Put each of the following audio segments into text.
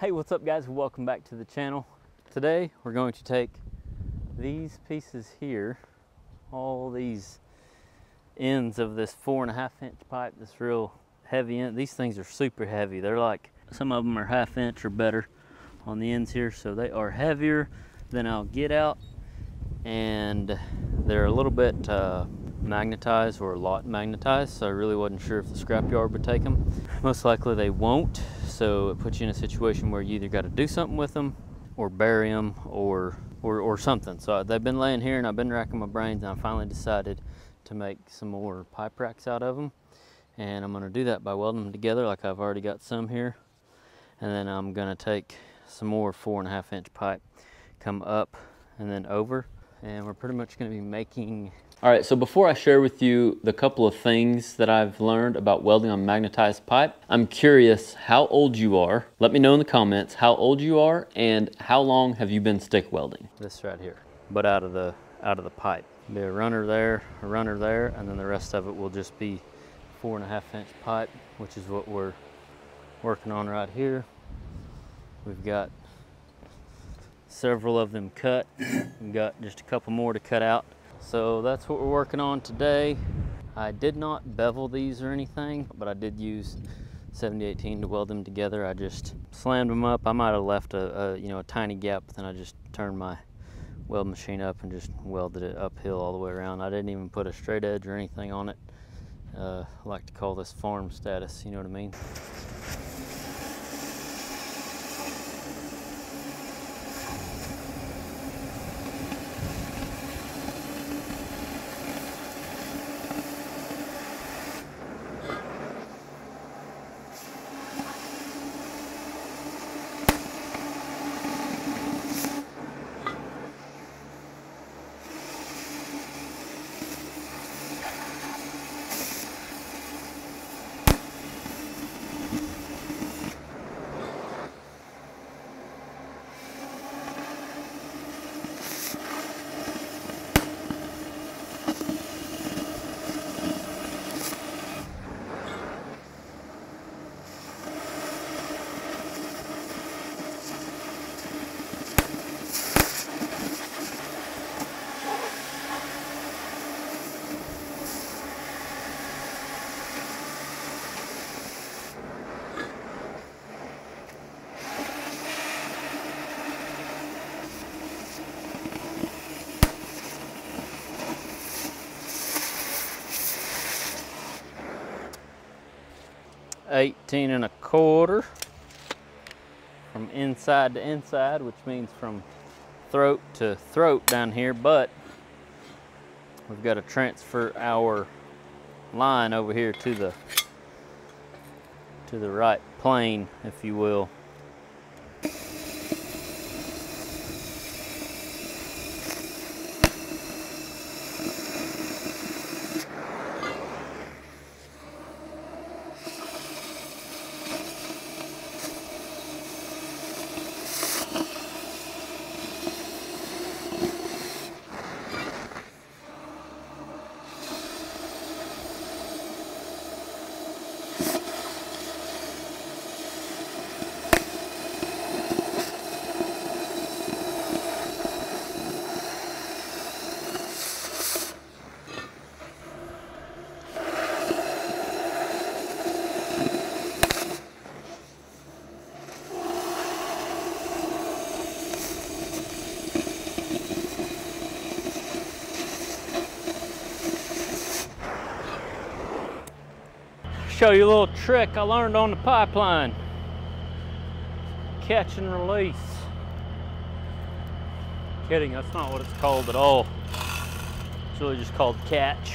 Hey, what's up guys? Welcome back to the channel. Today we're going to take these pieces here, all these ends of this four and a half inch pipe, this real heavy end. These things are super heavy. They're like, some of them are half inch or better on the ends here. So they are heavier than I'll get out and they're a little bit uh, magnetized or a lot magnetized. So I really wasn't sure if the scrapyard would take them. Most likely they won't. So it puts you in a situation where you either got to do something with them or bury them or, or, or something. So uh, they've been laying here and I've been racking my brains and I finally decided to make some more pipe racks out of them. And I'm gonna do that by welding them together like I've already got some here. And then I'm gonna take some more four and a half inch pipe, come up and then over. And we're pretty much gonna be making all right, so before I share with you the couple of things that I've learned about welding on magnetized pipe, I'm curious how old you are. Let me know in the comments how old you are and how long have you been stick welding. This right here, but out of the out of the pipe. Be a runner there, a runner there, and then the rest of it will just be four and a half inch pipe, which is what we're working on right here. We've got several of them cut. We've got just a couple more to cut out. So that's what we're working on today. I did not bevel these or anything, but I did use 7018 to weld them together. I just slammed them up. I might have left a, a, you know a tiny gap, but then I just turned my weld machine up and just welded it uphill all the way around. I didn't even put a straight edge or anything on it. Uh, I like to call this farm status, you know what I mean? 18 and a quarter from inside to inside, which means from throat to throat down here, but we've got to transfer our line over here to the to the right plane, if you will. Show you a little trick I learned on the pipeline. Catch and release. Kidding, that's not what it's called at all. It's really just called catch.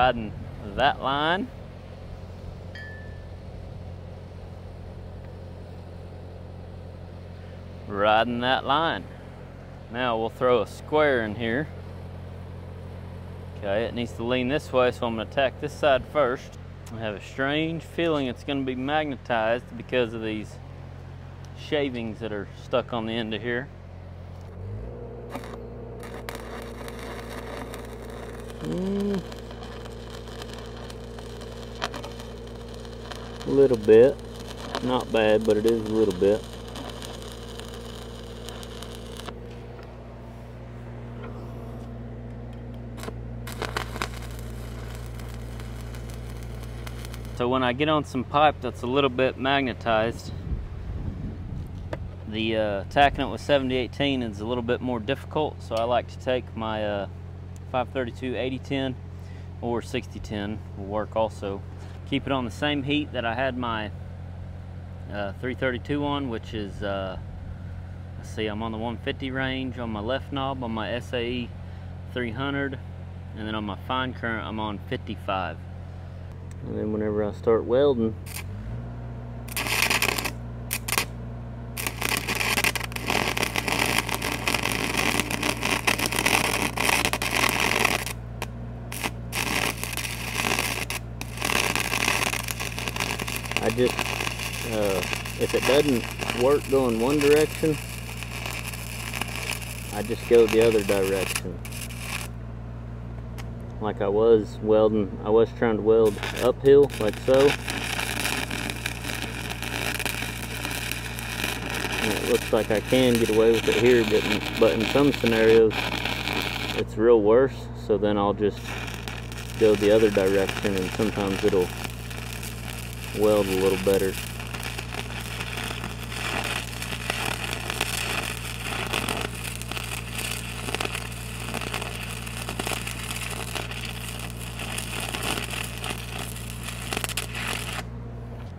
riding that line. Riding that line. Now we'll throw a square in here. Okay, it needs to lean this way, so I'm gonna attack this side first. I have a strange feeling it's gonna be magnetized because of these shavings that are stuck on the end of here. Mm. A little bit. Not bad, but it is a little bit. So when I get on some pipe that's a little bit magnetized, the uh, tacking it with 7018 is a little bit more difficult. So I like to take my uh, 532 8010 or 6010 will work also. Keep it on the same heat that I had my uh, 332 on, which is, uh, let's see, I'm on the 150 range on my left knob on my SAE 300, and then on my fine current, I'm on 55. And then whenever I start welding, I just, uh, if it doesn't work going one direction, I just go the other direction like I was welding. I was trying to weld uphill like so. And it looks like I can get away with it here, but in, but in some scenarios it's real worse. So then I'll just go the other direction and sometimes it'll weld a little better.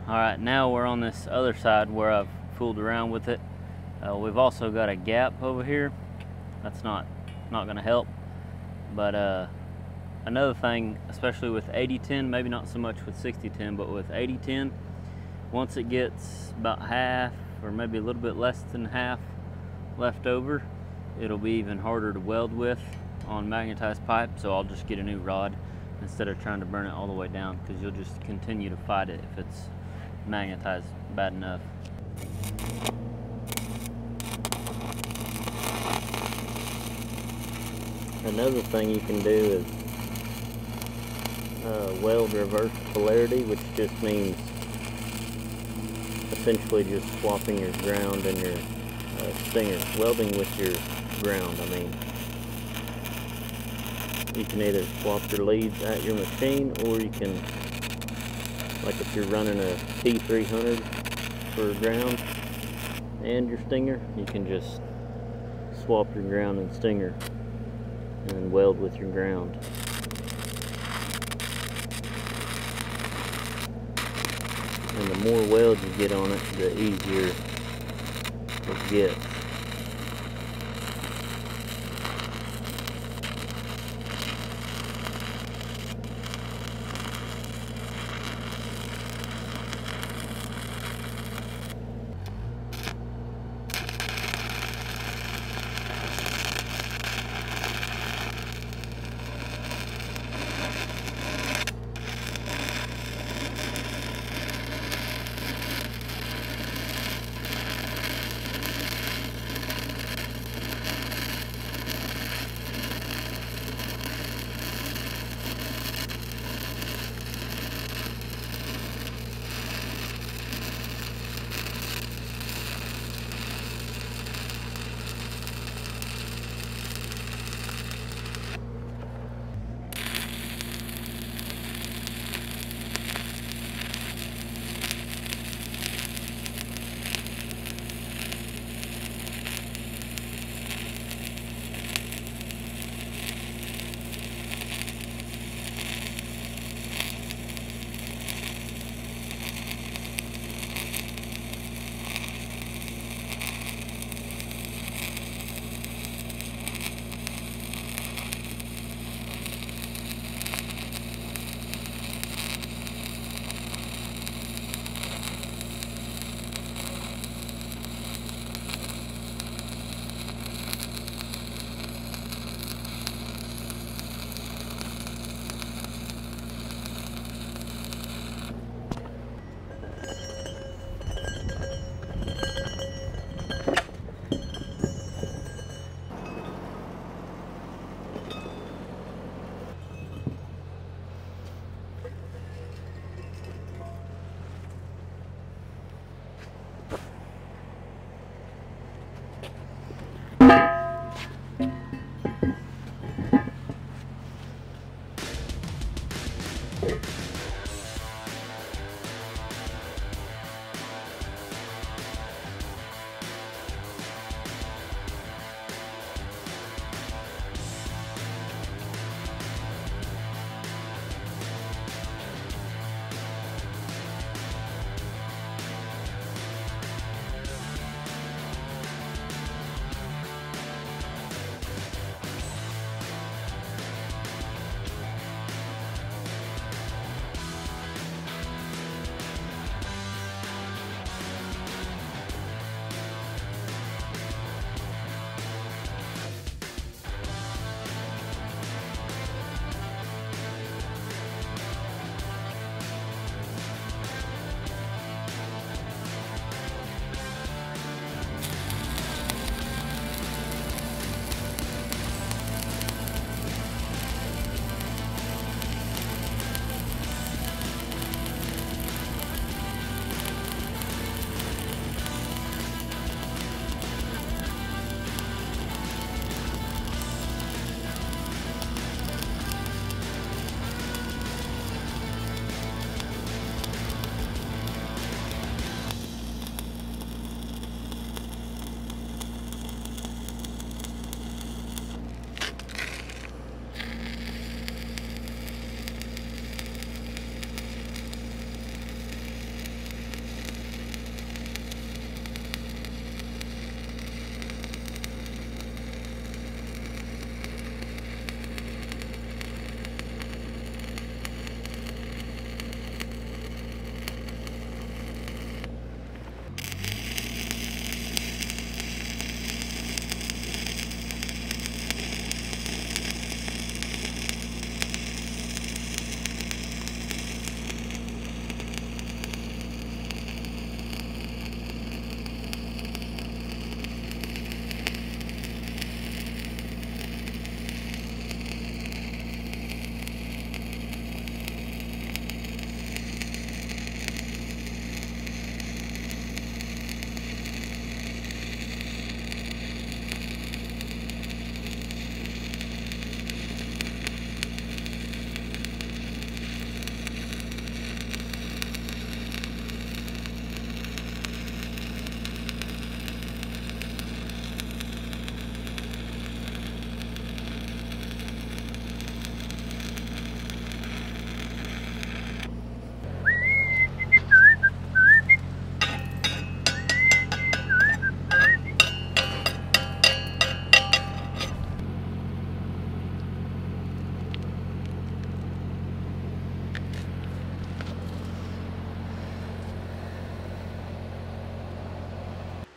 All right, now we're on this other side where I've fooled around with it. Uh, we've also got a gap over here. That's not not gonna help. But uh, another thing, especially with 8010, maybe not so much with 6010, but with 8010, once it gets about half or maybe a little bit less than half left over, it'll be even harder to weld with on magnetized pipe. So I'll just get a new rod instead of trying to burn it all the way down because you'll just continue to fight it if it's magnetized bad enough. Another thing you can do is uh, weld reverse polarity, which just means essentially just swapping your ground and your uh, stinger, welding with your ground, I mean. You can either swap your leads at your machine or you can like if you're running a T300 for ground and your stinger, you can just swap your ground and stinger and weld with your ground. And the more weld you get on it, the easier it gets.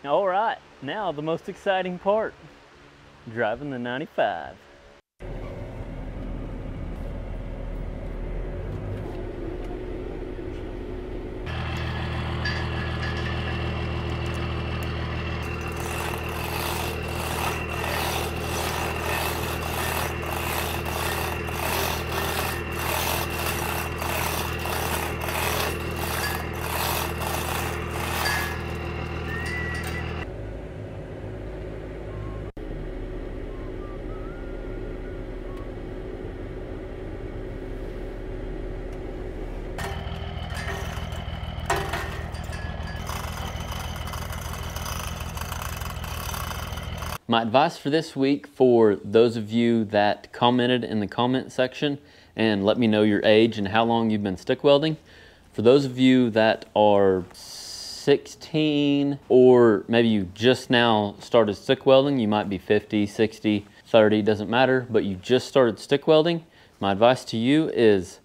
All right, now the most exciting part, driving the 95. My advice for this week for those of you that commented in the comment section and let me know your age and how long you've been stick welding. For those of you that are 16 or maybe you just now started stick welding, you might be 50, 60, 30, doesn't matter, but you just started stick welding, my advice to you is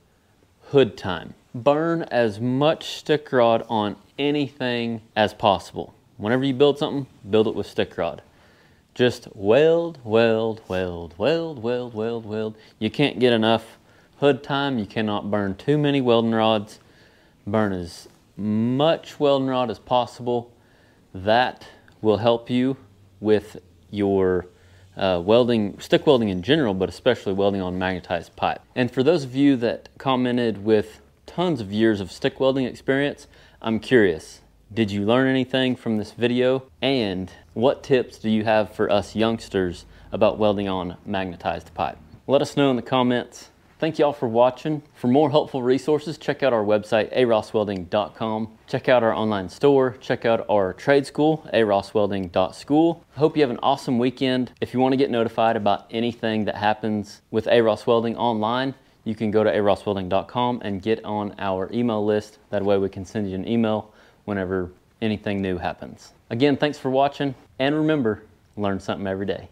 hood time. Burn as much stick rod on anything as possible. Whenever you build something, build it with stick rod. Just weld, weld, weld, weld, weld, weld, weld. You can't get enough hood time. You cannot burn too many welding rods. Burn as much welding rod as possible. That will help you with your uh, welding, stick welding in general, but especially welding on magnetized pipe. And for those of you that commented with tons of years of stick welding experience, I'm curious, did you learn anything from this video? And what tips do you have for us youngsters about welding on magnetized pipe? Let us know in the comments. Thank you all for watching. For more helpful resources, check out our website, arosswelding.com. Check out our online store. Check out our trade school, arosswelding.school. Hope you have an awesome weekend. If you want to get notified about anything that happens with AROSS Welding online, you can go to arosswelding.com and get on our email list. That way we can send you an email whenever anything new happens. Again, thanks for watching, and remember, learn something every day.